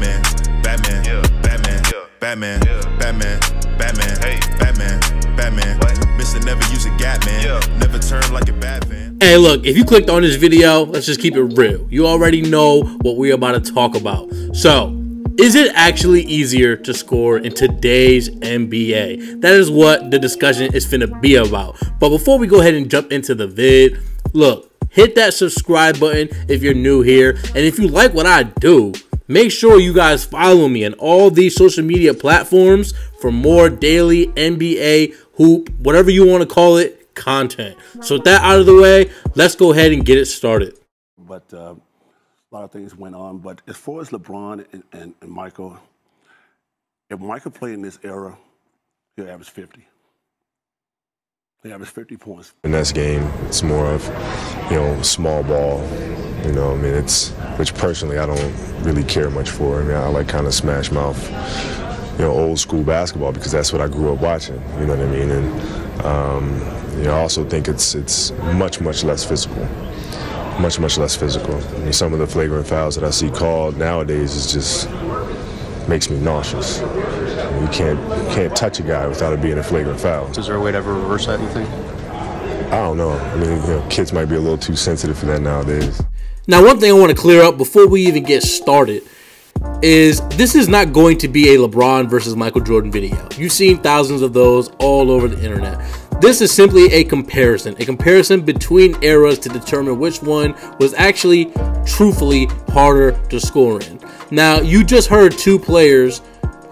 Batman, Batman, yeah. Batman, yeah. Batman, yeah. Batman, Batman, hey, Batman, Batman. What? Mr. Never use a gap, man. Yeah. Never turn like a Batman. Hey, look, if you clicked on this video, let's just keep it real. You already know what we're about to talk about. So, is it actually easier to score in today's NBA? That is what the discussion is finna be about. But before we go ahead and jump into the vid, look, hit that subscribe button if you're new here. And if you like what I do, make sure you guys follow me on all these social media platforms for more daily NBA hoop, whatever you want to call it, content. So with that out of the way, let's go ahead and get it started. But uh, a lot of things went on. But as far as LeBron and, and, and Michael, if Michael played in this era, he'll average 50. He averaged 50 points. In this game, it's more of, you know, small ball. You know, I mean, it's, which personally I don't really care much for. I mean, I like kind of smash mouth, you know, old school basketball because that's what I grew up watching. You know what I mean? And, um, you know, I also think it's, it's much, much less physical much, much less physical. I mean, some of the flagrant fouls that I see called nowadays is just makes me nauseous. I mean, you can't you can't touch a guy without it being a flagrant foul. Is there a way to ever reverse that? You think? I don't know. I mean, you know, kids might be a little too sensitive for that nowadays. Now, one thing I want to clear up before we even get started is this is not going to be a LeBron versus Michael Jordan video. You've seen thousands of those all over the internet. This is simply a comparison, a comparison between eras to determine which one was actually, truthfully, harder to score in. Now, you just heard two players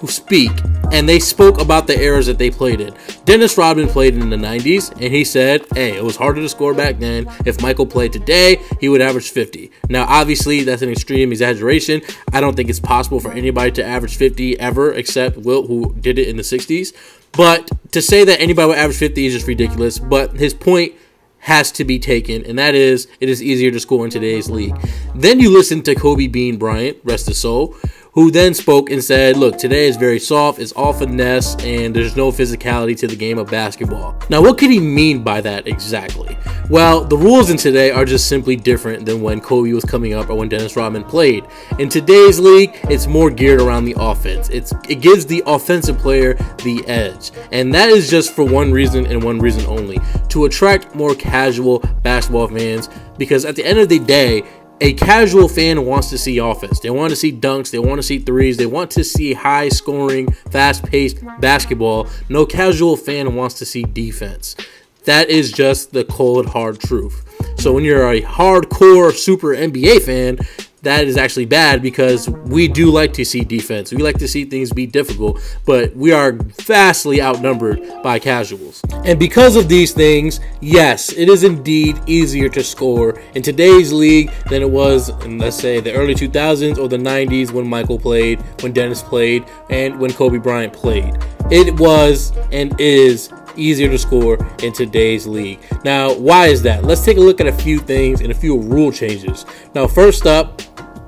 who speak, and they spoke about the eras that they played in. Dennis Rodman played in the 90s, and he said, hey, it was harder to score back then. If Michael played today, he would average 50. Now, obviously, that's an extreme exaggeration. I don't think it's possible for anybody to average 50 ever, except Wilt, who did it in the 60s. But to say that anybody would average 50 is just ridiculous. But his point has to be taken, and that is it is easier to score in today's league. Then you listen to Kobe Bean Bryant, rest his soul, who then spoke and said, Look, today is very soft, it's all finesse, and there's no physicality to the game of basketball. Now, what could he mean by that exactly? Well, the rules in today are just simply different than when Kobe was coming up or when Dennis Rodman played. In today's league, it's more geared around the offense. It's it gives the offensive player the edge. And that is just for one reason and one reason only. To attract more casual basketball fans because at the end of the day, a casual fan wants to see offense. They want to see dunks. They want to see threes. They want to see high scoring, fast paced basketball. No casual fan wants to see defense. That is just the cold, hard truth. So when you're a hardcore super NBA fan, that is actually bad because we do like to see defense. We like to see things be difficult, but we are vastly outnumbered by casuals. And because of these things, yes, it is indeed easier to score in today's league than it was in, let's say, the early 2000s or the 90s when Michael played, when Dennis played, and when Kobe Bryant played. It was and is easier to score in today's league. Now, why is that? Let's take a look at a few things and a few rule changes. Now, first up,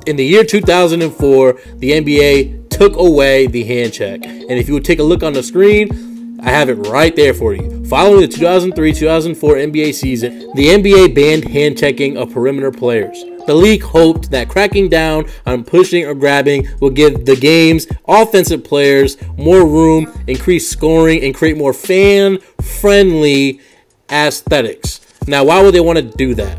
in the year 2004, the NBA took away the hand check. And if you would take a look on the screen, I have it right there for you. Following the 2003 2004 NBA season, the NBA banned hand checking of perimeter players. The league hoped that cracking down on pushing or grabbing will give the game's offensive players more room, increase scoring, and create more fan friendly aesthetics. Now, why would they want to do that?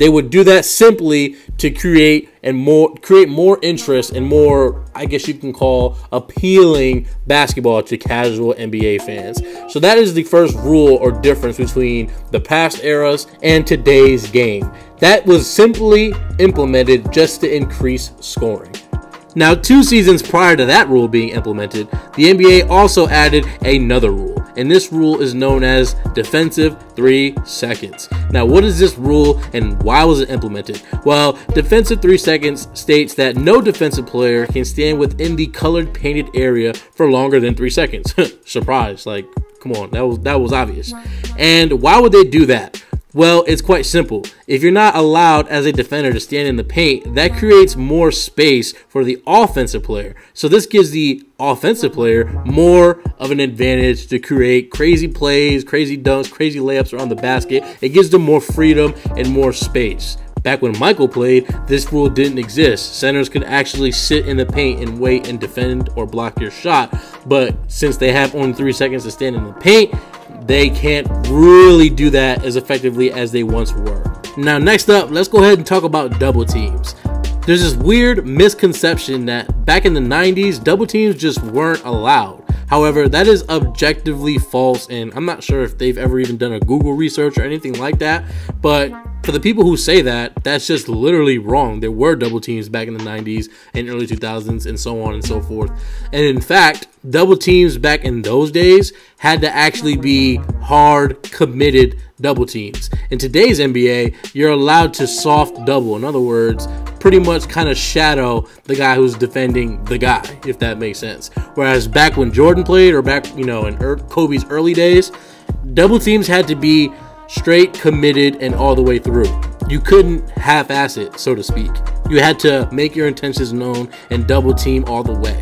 They would do that simply to create and more create more interest and more, I guess you can call appealing basketball to casual NBA fans. So that is the first rule or difference between the past eras and today's game. That was simply implemented just to increase scoring. Now, two seasons prior to that rule being implemented, the NBA also added another rule, and this rule is known as defensive three seconds. Now, what is this rule and why was it implemented? Well, defensive three seconds states that no defensive player can stand within the colored painted area for longer than three seconds. Surprise, like, come on, that was that was obvious. And why would they do that? Well, it's quite simple. If you're not allowed as a defender to stand in the paint, that creates more space for the offensive player. So this gives the offensive player more of an advantage to create crazy plays, crazy dunks, crazy layups around the basket. It gives them more freedom and more space. Back when Michael played, this rule didn't exist. Centers could actually sit in the paint and wait and defend or block your shot. But since they have only three seconds to stand in the paint, they can't really do that as effectively as they once were. Now, next up, let's go ahead and talk about double teams. There's this weird misconception that back in the 90s, double teams just weren't allowed. However, that is objectively false, and I'm not sure if they've ever even done a Google research or anything like that. But for the people who say that, that's just literally wrong. There were double teams back in the 90s and early 2000s, and so on and so forth. And in fact, double teams back in those days had to actually be hard, committed double teams. In today's NBA, you're allowed to soft double. In other words, pretty much kind of shadow the guy who's defending the guy, if that makes sense. Whereas back when Jordan played, or back, you know, in er, Kobe's early days, double teams had to be straight, committed, and all the way through. You couldn't half ass it, so to speak. You had to make your intentions known and double team all the way.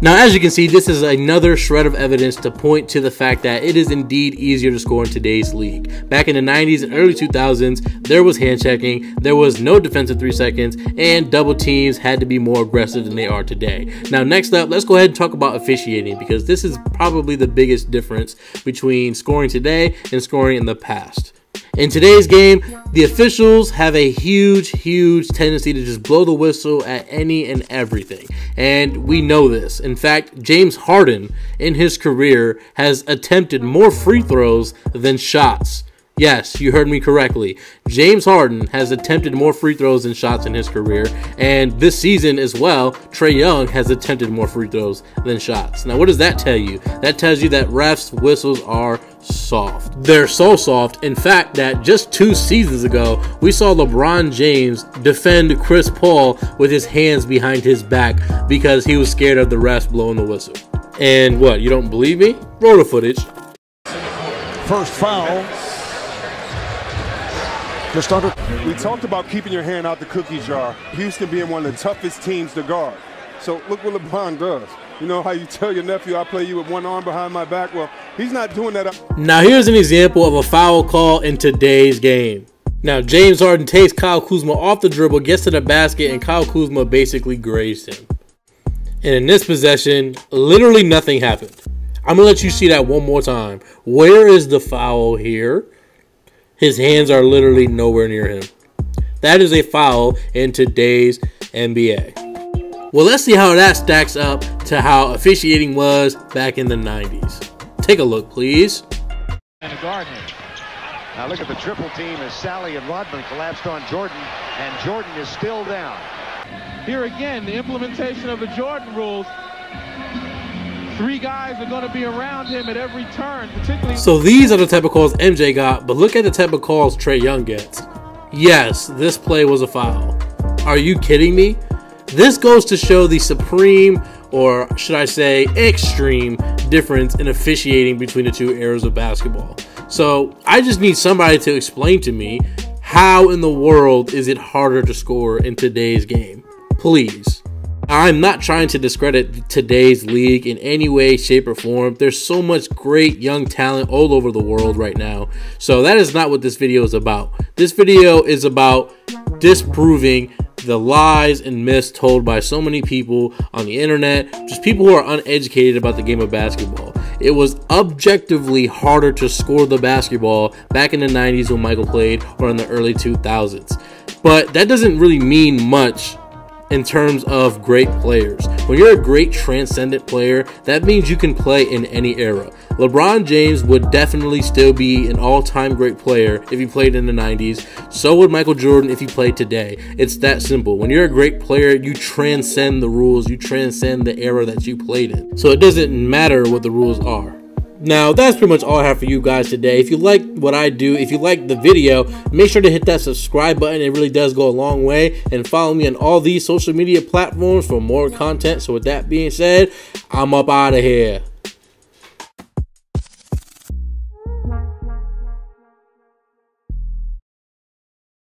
Now, as you can see, this is another shred of evidence to point to the fact that it is indeed easier to score in today's league. Back in the 90s and early 2000s, there was hand checking, there was no defensive three seconds, and double teams had to be more aggressive than they are today. Now, next up, let's go ahead and talk about officiating because this is probably the biggest difference between scoring today and scoring in the past. In today's game, the officials have a huge, huge tendency to just blow the whistle at any and everything. And we know this. In fact, James Harden in his career has attempted more free throws than shots. Yes, you heard me correctly. James Harden has attempted more free throws than shots in his career, and this season as well, Trae Young has attempted more free throws than shots. Now, what does that tell you? That tells you that refs' whistles are soft. They're so soft, in fact, that just two seasons ago, we saw LeBron James defend Chris Paul with his hands behind his back because he was scared of the refs blowing the whistle. And what, you don't believe me? Roll the footage. First foul just under. We talked about keeping your hand out the cookie jar. Houston being one of the toughest teams to guard. So look what LeBron does. You know how you tell your nephew, I play you with one arm behind my back? Well, he's not doing that. Now, here's an example of a foul call in today's game. Now, James Harden takes Kyle Kuzma off the dribble, gets to the basket, and Kyle Kuzma basically grazed him. And in this possession, literally nothing happened. I'm going to let you see that one more time. Where is the foul here? His hands are literally nowhere near him. That is a foul in today's NBA. Well, let's see how that stacks up to how officiating was back in the 90s. Take a look, please. And Gardner. Now look at the triple team as Salley and Rodman collapsed on Jordan, and Jordan is still down. Here again, the implementation of the Jordan rules Three guys are going to be around him at every turn, particularly. So these are the type of calls MJ got, but look at the type of calls Trae Young gets. Yes, this play was a foul. Are you kidding me? This goes to show the supreme, or should I say, extreme difference in officiating between the two eras of basketball. So I just need somebody to explain to me how in the world is it harder to score in today's game? Please. I'm not trying to discredit today's league in any way, shape, or form. There's so much great young talent all over the world right now. So that is not what this video is about. This video is about disproving the lies and myths told by so many people on the internet, just people who are uneducated about the game of basketball. It was objectively harder to score the basketball back in the 90s when Michael played or in the early 2000s. But that doesn't really mean much in terms of great players. When you're a great transcendent player, that means you can play in any era. LeBron James would definitely still be an all time great player if he played in the 90s. So would Michael Jordan if he played today. It's that simple. When you're a great player, you transcend the rules, you transcend the era that you played in. So it doesn't matter what the rules are. Now, that's pretty much all I have for you guys today. If you like what I do, if you like the video, make sure to hit that subscribe button. It really does go a long way. And follow me on all these social media platforms for more content. So with that being said, I'm up out of here.